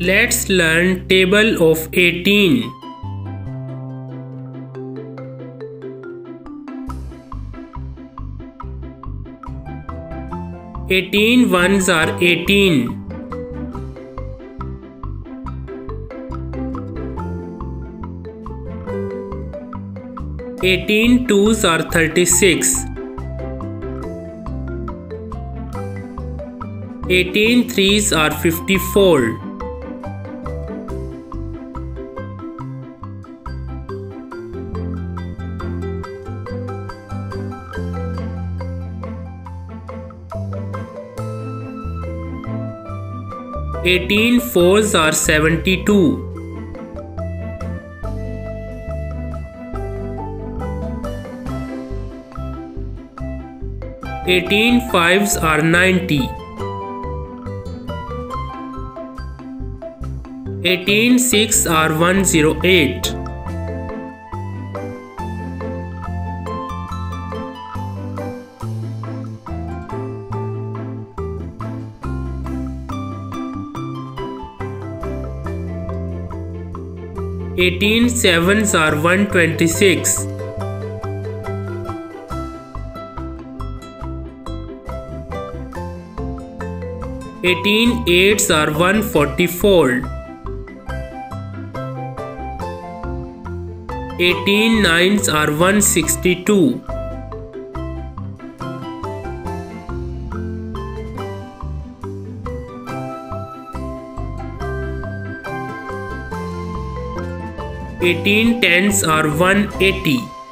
Let's learn table of 18. Eighteen ones are eighteen. Eighteen twos are thirty-six. Eighteen threes are fifty-four. Eighteen fours are seventy-two. Eighteen fives are ninety. Eighteen six are one zero eight. Eighteen sevens are one twenty six. Eighteen eights are one forty four. Eighteen nines are one sixty two. Eighteen tens are one eighty.